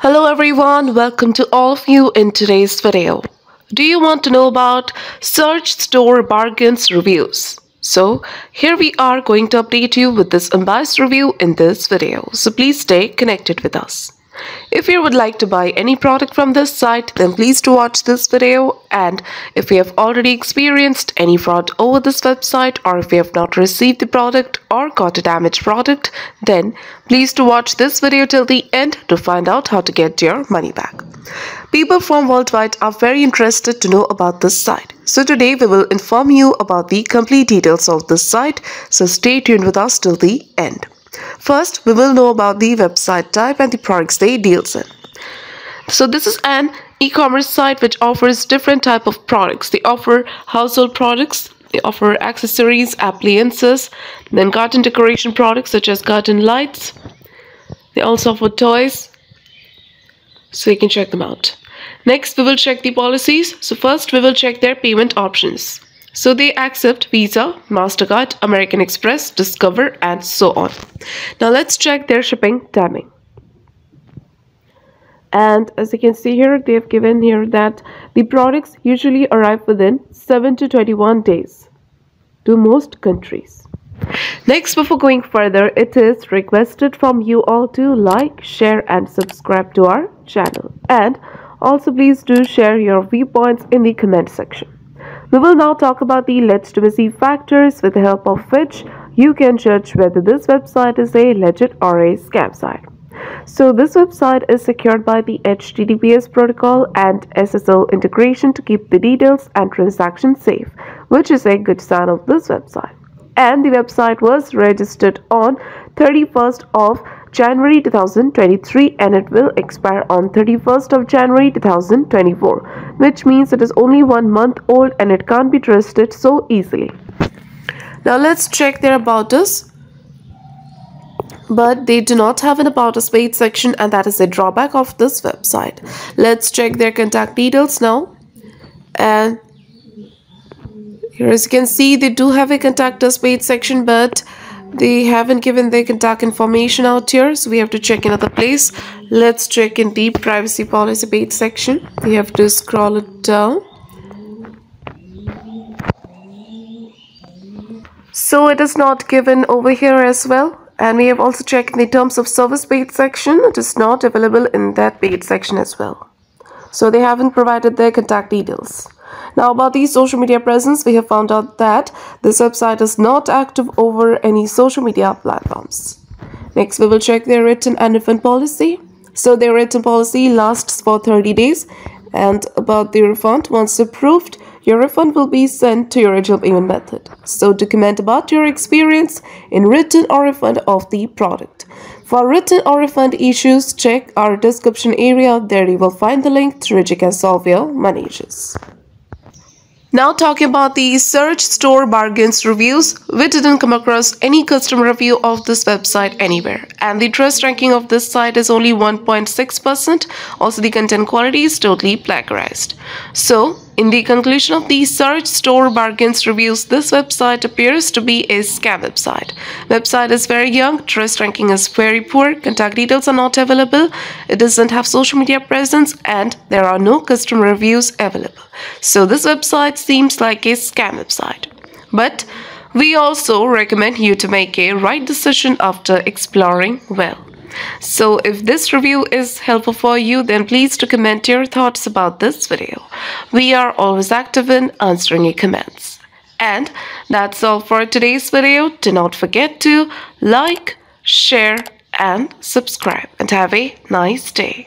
Hello everyone, welcome to all of you in today's video. Do you want to know about Searchstore Bargains reviews? So here we are going to update you with this unbiased review in this video. So please stay connected with us. If you would like to buy any product from this site, then please do watch this video. And if you have already experienced any fraud over this website or if you have not received the product or got a damaged product, then please do watch this video till the end to find out how to get your money back. People from worldwide are very interested to know about this site. So today we will inform you about the complete details of this site. So stay tuned with us till the end. First, we will know about the website type and the products they deals in. So this is an e-commerce site which offers different type of products. They offer household products, they offer accessories, appliances, then garden decoration products such as garden lights. They also offer toys, so you can check them out. Next, we will check the policies. So first, we will check their payment options. So they accept Visa, MasterCard, American Express, Discover and so on. Now let's check their shipping timing. And as you can see here, they have given here that the products usually arrive within 7 to 21 days to most countries. Next, before going further, it is requested from you all to like, share and subscribe to our channel. And also please do share your viewpoints in the comment section. We will now talk about the legitimacy factors with the help of which you can judge whether this website is a legit or a scam site. So this website is secured by the HTTPS protocol and SSL integration to keep the details and transactions safe, which is a good sign of this website. And the website was registered on 31st of January 2023 and it will expire on 31st of January 2024 which means it is only one month old and it can't be trusted so easily. Now let's check their about us but they do not have an about us page section and that is a drawback of this website. Let's check their contact details now and here as you can see they do have a contact us page section but they haven't given their contact information out here so we have to check another place. Let's check in the privacy policy page section. We have to scroll it down. So it is not given over here as well. And we have also checked in the terms of service page section. It is not available in that page section as well. So they haven't provided their contact details now about the social media presence, we have found out that this website is not active over any social media platforms. Next, we will check their written and refund policy. So their written policy lasts for 30 days and about the refund, once approved, your refund will be sent to your original payment method. So document about your experience in written or refund of the product. For written or refund issues, check our description area. There you will find the link through which you can solve your issues. Now talking about the Searchstore Bargains reviews, we didn't come across any customer review of this website anywhere and the trust ranking of this site is only 1.6%. Also the content quality is totally plagiarized. So in the conclusion of the Searchstore Bargains reviews, this website appears to be a scam website. Website is very young, trust ranking is very poor, contact details are not available, it doesn't have social media presence and there are no customer reviews available. So this website seems like a scam website. But we also recommend you to make a right decision after exploring well. So if this review is helpful for you, then please to comment your thoughts about this video. We are always active in answering your comments. And that's all for today's video. Do not forget to like, share, and subscribe. And have a nice day.